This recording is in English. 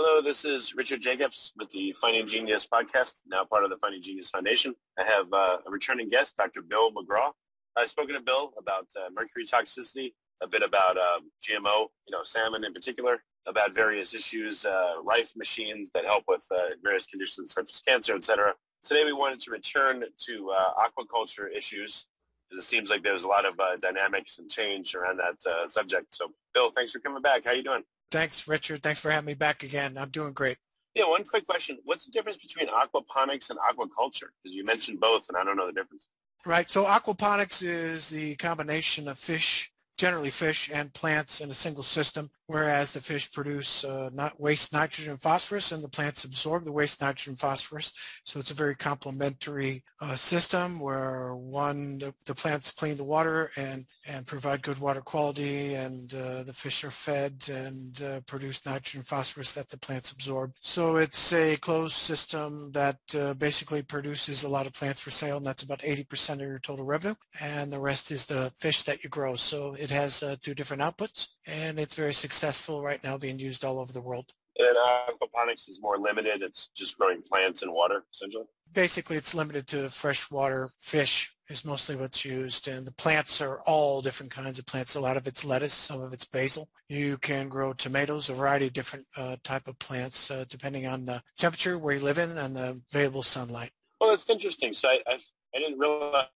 Hello, this is Richard Jacobs with the Finding Genius podcast, now part of the Finding Genius Foundation. I have uh, a returning guest, Dr. Bill McGraw. I've spoken to Bill about uh, mercury toxicity, a bit about um, GMO, you know, salmon in particular, about various issues, uh, rife machines that help with uh, various conditions such as cancer, etc. Today we wanted to return to uh, aquaculture issues it seems like there's a lot of uh, dynamics and change around that subject. So, Bill, thanks for coming back. How are you doing? Thanks, Richard. Thanks for having me back again. I'm doing great. Yeah, one quick question. What's the difference between aquaponics and aquaculture? Because you mentioned both, and I don't know the difference. Right. So aquaponics is the combination of fish generally fish and plants in a single system, whereas the fish produce uh, not waste nitrogen and phosphorus and the plants absorb the waste nitrogen and phosphorus. So it's a very complementary uh, system where one, the, the, plants clean the water and, and provide good water quality and uh, the fish are fed and uh, produce nitrogen and phosphorus that the plants absorb. So it's a closed system that uh, basically produces a lot of plants for sale and that's about 80% of your total revenue and the rest is the fish that you grow. So it has uh, two different outputs, and it's very successful right now, being used all over the world. And aquaponics is more limited. It's just growing plants and water, essentially. Basically, it's limited to freshwater fish is mostly what's used, and the plants are all different kinds of plants. A lot of it's lettuce, some of it's basil. You can grow tomatoes, a variety of different uh, type of plants, uh, depending on the temperature where you live in and the available sunlight. Well, that's interesting. So I, I, I didn't realize